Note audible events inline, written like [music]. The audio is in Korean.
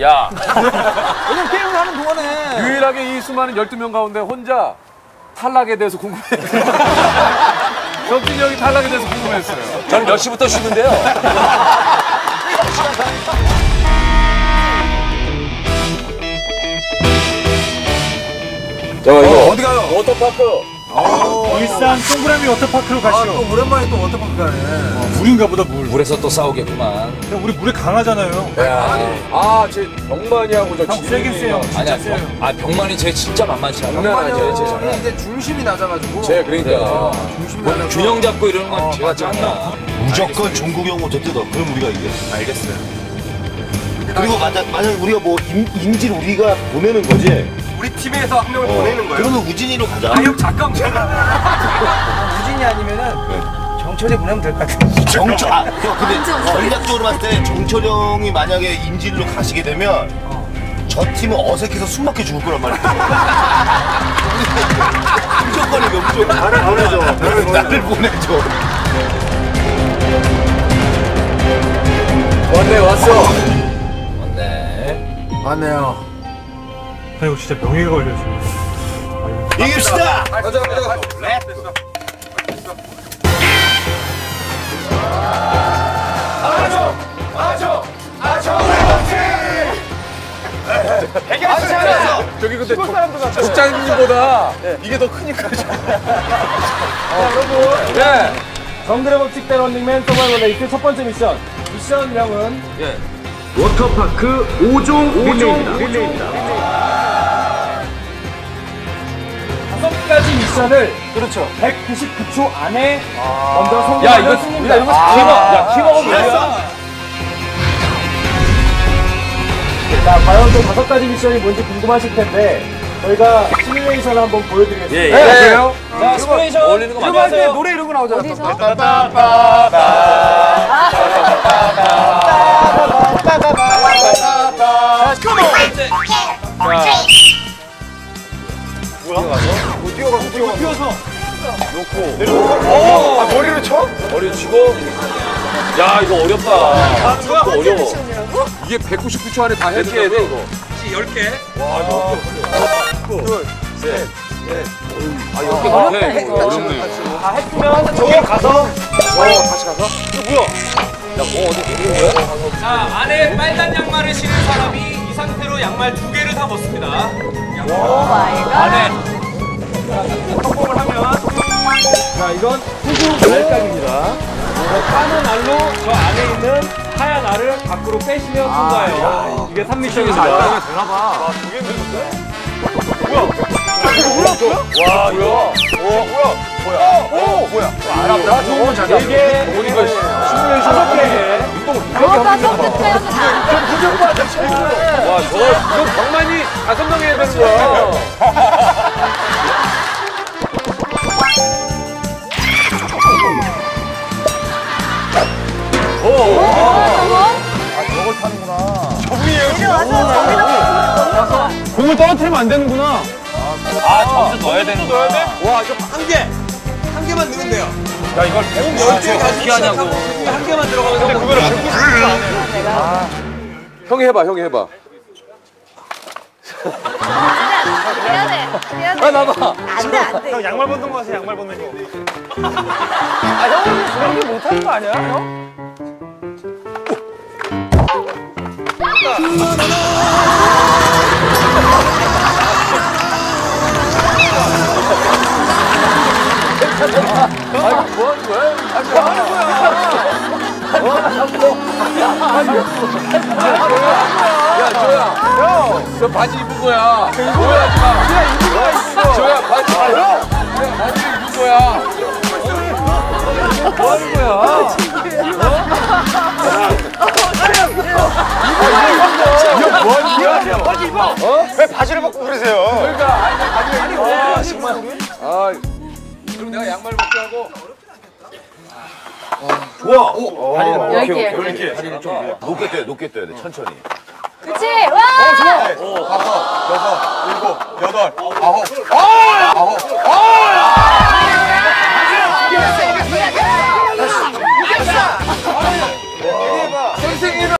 야, 왜냐면 게임을 하는 동안에 유일하게 이 수많은 12명 가운데 혼자 탈락에 대해서 궁금해했어요. 석진이 [laughs] 형이 탈락에 대해서 궁금했어요. 저는 몇 시부터 쉬는데요. 자, 이거 어디 가요? 워터파크. 일산 동그라미 워터파크로 아, 가시오. 또 오랜만에 또 워터파크 가네. 물인가 보다 물. 물에서 또 싸우겠구만. 형, 우리 물에 강하잖아요. 아, 제 병만이하고 저 형 세게 세요. 아니야, 진짜 세요. 병, 아 병만이 제 진짜 만만치 않아. 정말요. 제 장난. 이제 중심이 낮아가지고. 제 그러니까 중심이 뭐 낮아서. 균형 잡고 이러는 건 제가 짱나. 무조건 종국이 형 뜯어. 그럼 우리가 이겨. 알겠어요. 그리고 만약, 만약 우리가 뭐 임, 임지를 우리가 보내는 거지. 우리 팀에서 한 명을 보내는 거예요. 그러면 우진이로 가자. 형 잠깐 제가 [laughs] 우진이 아니면은 정철이 보내면 될 것 같아. [laughs] 정철, 아, 형, 근데 전략적으로 봤을 때 정철 형이 만약에 임진으로 가시게 되면 저 팀은 어색해서 숨 막혀 죽을 거란 말이야. [laughs] 무조건이면 무조건. 나를 보내줘. 나를 보내줘. 왔네 왔어. 왔네. 맞네요. 형, 이거 진짜 명예가 걸려서. 이깁시다! 가자, 가자. 저기 근데 국장님보다 이게 더 크니까. 여러분. 네. 정글의 법칙 대 런닝맨 서바이벌 레이스 첫 번째 미션. 미션명은 워터파크 5종 릴레이입니다. 가지 미션을 그렇죠. 199초 안에 먼저 야, 성공하면 이거 승리입니다. 이런 거 키워. 야, 키워가 뭐야? 자, 과연 또 다섯 가지 미션이 뭔지 궁금하실 텐데 저희가 시뮬레이션을 한번 보여드리겠습니다. 예, 예. 네, 그래요? 자, 시뮬레이션 어울리는 거 이거 할때 맞아요. 노래 이런 거 나오잖아. 아, 머리를 쳐? 머리 치고. 야, 이거 어렵다. 이거 어려워. 이게 199초 안에 다 해야 이렇게 해야 돼, 된다고? 이거. 10개. 네. 어렵네요. 다 했으면 저기 가서 자, 안에 빨간 양말을 신은 사람이 이 상태로 양말 두 개를 다 벗습니다. 안에 성공을 하면. 자, 이건 후구 날강입니다. 까는 알로 저 안에 있는 하얀 알을 밖으로 빼시면 통과해요. 이게 3미션입니다. 와, 이거. 나 좋은 건 잘해. 이게 이거 다섯 개. 와, 저, 이거 병만이 다섯 명이 해야 되는 거야. 공을 떨어뜨리면 안 되는구나. 아, 점수 넣어야 되는 거야. 와, 이거 한 개. 한 개만 넣으면 돼요. 야, 이걸 열개 어떻게 하냐고. 한 개만 들어가면서 그거를 형이 해봐, 형이 해봐. 돼. 해야 돼. 아, 나봐. 안 돼, 안 돼. 형, 양말 벗는 거 하세요, 양말 벗는 거. 아, 형은 그런 게 못하는 거 아니야, 형? 뭐 야? 야, 조야. 형, 저 바지 입은 거야. 오해하지 마. 그냥 입은 거야, 입은 거. 조야, 바지. 아, 형! 바지 입은 거야. 뭐 하는 거야? 어? 이거 뭐 하는 거야? 바지 입어. 어? 왜 바지를 열 개. 높게 떠야 돼, 높게 떠야 돼, 천천히. 그치? 와! 여덟. 선생님은